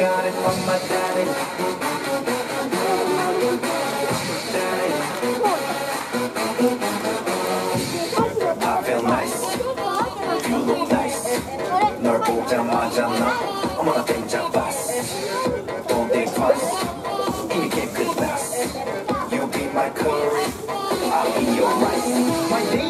got it from my daddy. daddy. I feel nice. You look nice. Don't 어머나 땡잡았어. 돈대 봤어. 이미 good 끝났어. You be my curry. I'll be your rice. My name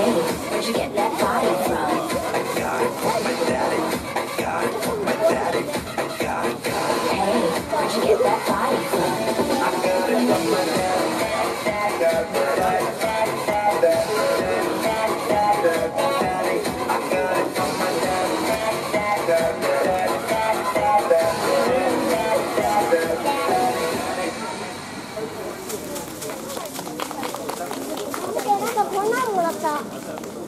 Where'd you get that body from? I got it from my daddy. I got it from my daddy. I got it, got it. Hey, where'd you get that body った。